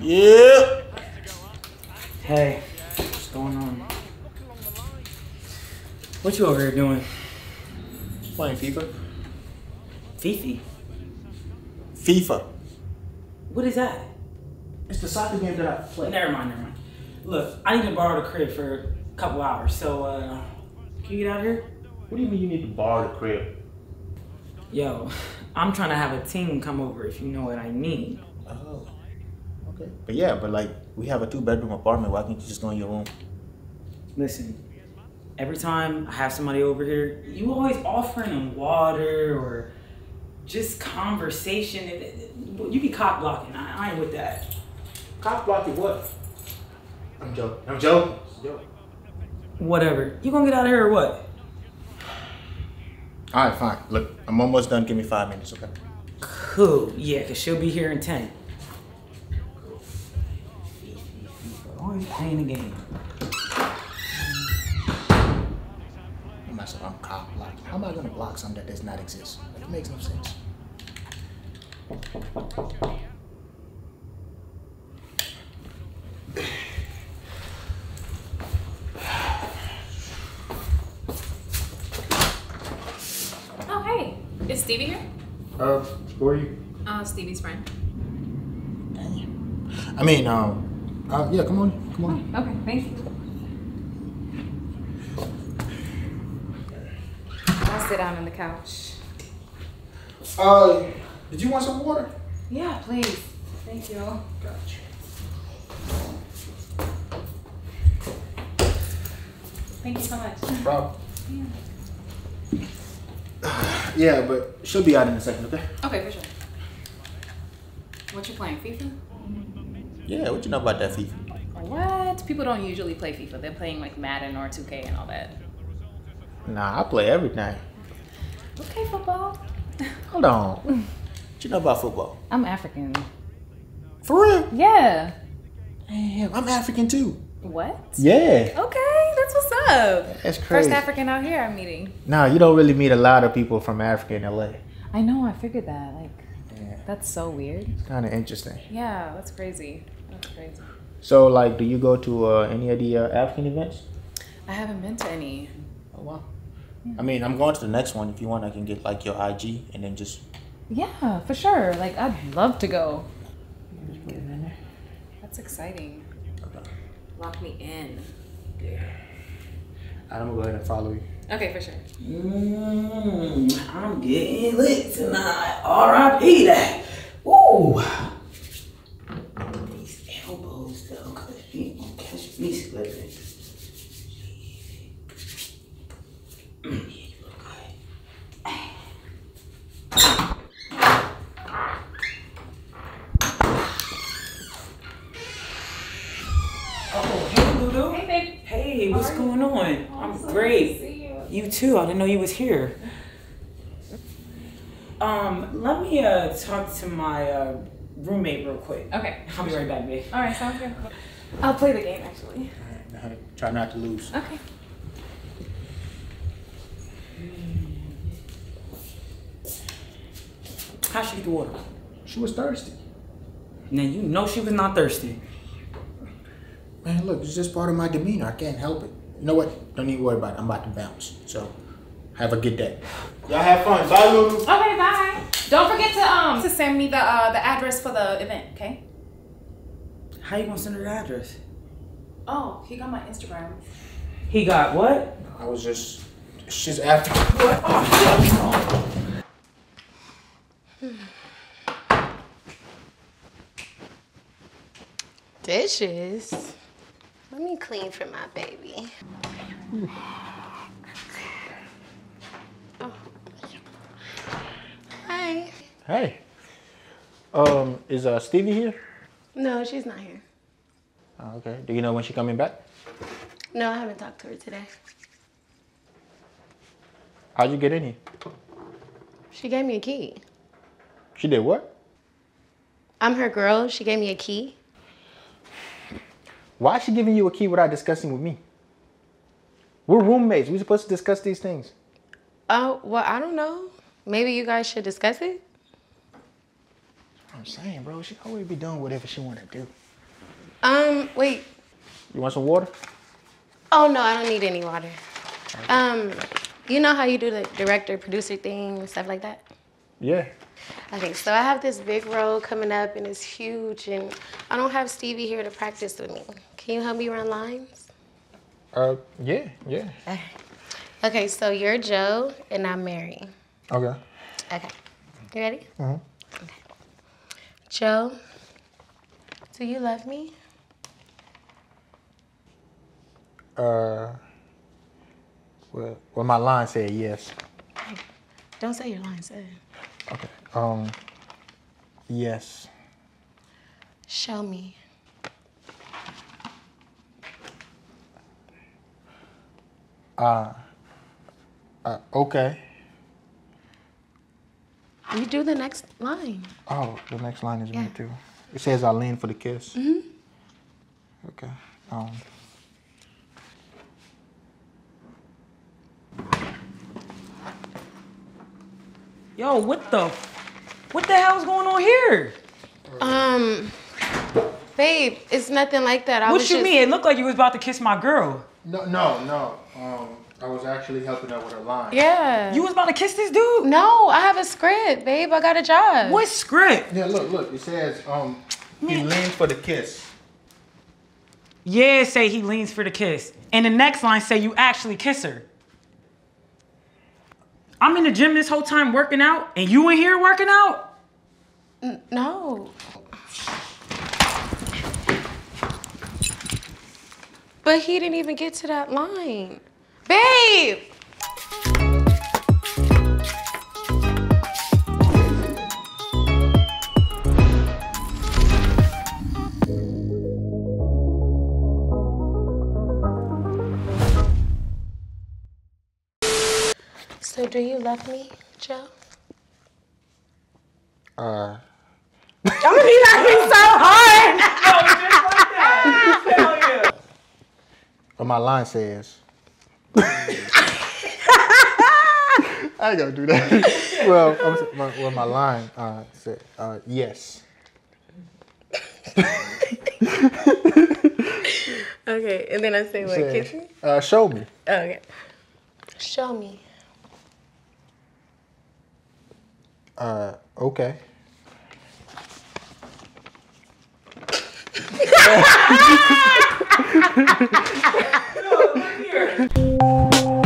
Yeah. Hey, what's going on? What you over here doing? Playing FIFA. Fifi? FIFA. What is that? It's the soccer game that I play. Never mind, never mind. Look, I need to borrow the crib for a couple hours, so uh, can you get out of here? What do you mean you need to borrow the crib? Yo, I'm trying to have a team come over if you know what I mean. Oh. Okay. But yeah, but like we have a two bedroom apartment. Why can't you just go in your room? Listen, every time I have somebody over here, you always offering them water or just conversation. and- and- You be cop blocking. I, I ain't with that. Cop blocking what? I'm joking. I'm joking. joking. Whatever. You gonna get out of here or what? All right, fine. Look, I'm almost done. Give me five minutes, okay? Cool. Yeah, cause she'll be here in ten. Always playing the game. I'm myself. I'm cop blocking. How am I gonna block something that does not exist? Like, it makes no sense. Oh, hey. Is Stevie here? Uh, who are you? Uh, Stevie's friend. I mean, um, uh, yeah, come on, come on. Okay, thank you. I'll sit down on the couch. Uh, did you want some water? Yeah, please. Thank you. Gotcha. Thank you so much. No Problem. Yeah, but she'll be out in a second, okay? Okay, for sure. What you playing, FIFA? Yeah, what you know about that FIFA? What? People don't usually play FIFA. They're playing like Madden or 2K and all that. Nah, I play everything. Okay, football. Hold on. What you know about football? I'm African. For real? Yeah. Damn, I'm African too. What? Yeah. Okay, that's what's up. That's crazy. First. African out here I'm meeting. Nah, you don't really meet a lot of people from Africa in LA. I know, I figured that. Like, Yeah. that's so weird. It's kind of interesting. Yeah, that's crazy. That's crazy. So, like, do you go to uh, any of the uh, African events? I haven't been to any. Oh wow. I mean, I'm going to the next one. If you want, I can get like your IG and then just. Yeah, for sure. Like, I'd love to go. That's exciting. Lock me in. Yeah. I'm gonna go ahead and follow you. Okay, for sure. Mmm, I'm getting lit tonight. R.I.P. that. Woo. These elbows though, cause you gonna catch me slipping. Mm, yeah, you look good. Oh, hey, Lulu. Hey, babe. Hey, what's How are going on? I'm so great. to see you. You too. I didn't know you was here. Um, let me uh talk to my uh, roommate real quick. Okay. I'll be right back, babe. All right, sounds good. I'll play the game, actually. Try not to lose. Okay. How'd she get the water? She was thirsty. Now you know she was not thirsty. Man, look, it's just part of my demeanor. I can't help it. You know what? Don't even worry about it. I'm about to bounce. So, have a good day. Y'all have fun. Bye, Lulu. Okay, bye. Don't forget to um to send me the uh the address for the event, okay? How you gonna send her the address? Oh, he got my Instagram. He got what? I was just. She's after. What? Oh, Dishes. Me clean for my baby. Oh. Hi. Hey. Um, is uh Stevie here? No, she's not here. Oh, okay. Do you know when she coming back? No, I haven't talked to her today. How'd you get in here? She gave me a key. She did what? I'm her girl. She gave me a key. Why is she giving you a key without discussing with me? We're roommates. We're supposed to discuss these things. Oh, well, I don't know. Maybe you guys should discuss it. I'm saying, bro, she can always be doing whatever she want to do. Um, wait. You want some water? Oh no, I don't need any water. Um, you know how you do the director producer thing and stuff like that? Yeah. Okay, so I have this big role coming up and it's huge and I don't have Stevie here to practice with me. Can you help me run lines? Uh, yeah, yeah. Okay, so you're Joe and I'm Mary. Okay. Okay. You ready? Mhm. Okay. Joe, do you love me? Uh, well, well, my line said yes. Don't say your line, say it. Okay. Um, yes. Show me. Uh, uh, okay. You do the next line. Oh, the next line is Yeah. me too. It says I lean for the kiss. Mhm. Okay. Um. Yo, what the, what the hell's going on here? Um, babe, it's nothing like that. I what was you just, mean? It looked like you was about to kiss my girl. No, no, no. Um, I was actually helping her with her line. Yeah. You was about to kiss this dude? No, I have a script, babe. I got a job. What script? Yeah, look, look. It says um, he leans for the kiss. Yeah, say he leans for the kiss. And the next line say you actually kiss her. I'm in the gym this whole time working out, and you in here working out? N- no. But he didn't even get to that line. Babe! So do you love me, Joe? Uh, I'm gonna be laughing so hard. But my line says. I ain't gonna do that. well, I'm, s- my, well, my line uh, said uh, yes. Okay, and then I say what? Said, Kiss me? Uh, show me. Okay. Show me. Uh, okay. no,